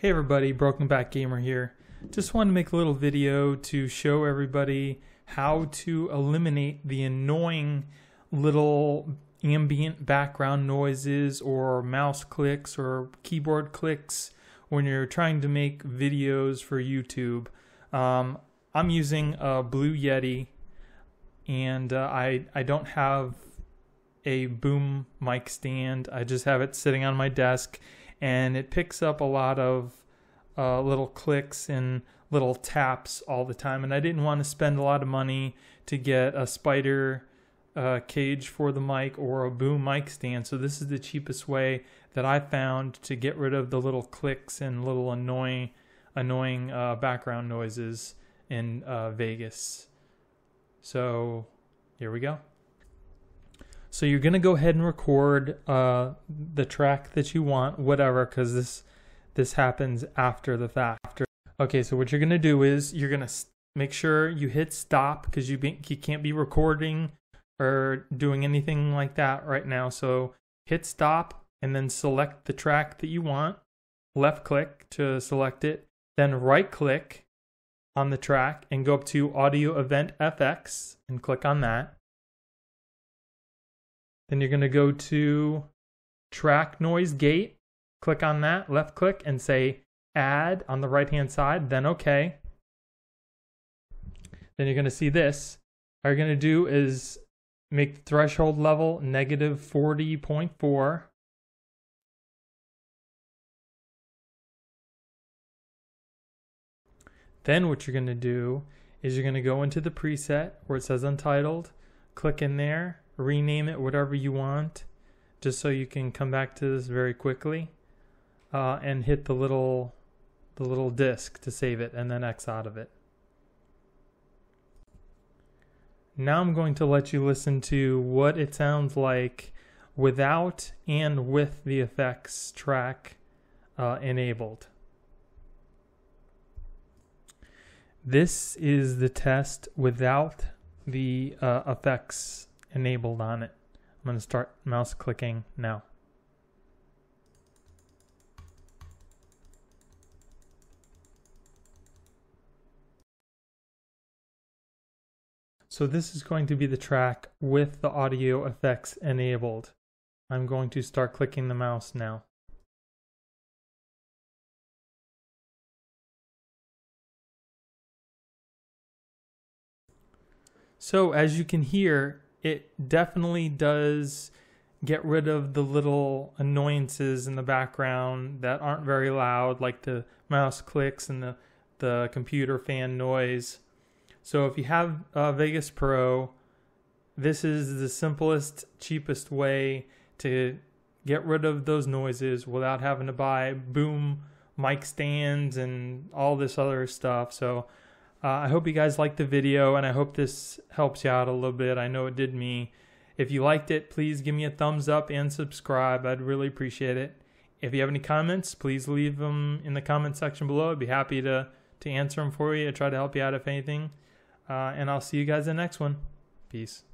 Hey everybody, Broken Back Gamer here. Just wanted to make a little video to show everybody how to eliminate the annoying little ambient background noises or mouse clicks or keyboard clicks when you're trying to make videos for YouTube. Um, I'm using a Blue Yeti and uh, I, I don't have a boom mic stand. I just have it sitting on my desk and it picks up a lot of uh, little clicks and little taps all the time. And I didn't want to spend a lot of money to get a spider uh, cage for the mic or a boom mic stand. So this is the cheapest way that I found to get rid of the little clicks and little annoying, annoying uh, background noises in uh, Vegas. So here we go. So you're gonna go ahead and record uh, the track that you want, whatever, because this this happens after the fact. After. Okay, so what you're gonna do is you're gonna make sure you hit stop because you you can't be recording or doing anything like that right now. So hit stop and then select the track that you want. Left click to select it, then right click on the track and go up to Audio Event FX and click on that. Then you're going to go to track noise gate, click on that, left click, and say add on the right hand side, then OK. Then you're going to see this. All you're going to do is make the threshold level negative 40.4. Then what you're going to do is you're going to go into the preset where it says untitled, click in there, rename it whatever you want, just so you can come back to this very quickly, uh, and hit the little the little disk to save it, and then X out of it. Now I'm going to let you listen to what it sounds like without and with the effects track uh, enabled. This is the test without the uh, effects enabled on it. I'm going to start mouse clicking now. So this is going to be the track with the audio effects enabled. I'm going to start clicking the mouse now. So as you can hear, it definitely does get rid of the little annoyances in the background that aren't very loud, like the mouse clicks and the, the computer fan noise. So if you have Vegas Pro, this is the simplest, cheapest way to get rid of those noises without having to buy boom mic stands and all this other stuff. So uh, I hope you guys liked the video and I hope this helps you out a little bit. I know it did me. If you liked it, please give me a thumbs up and subscribe. I'd really appreciate it. If you have any comments, please leave them in the comment section below. I'd be happy to, to answer them for you, and try to help you out if anything. Uh, and I'll see you guys in the next one. Peace.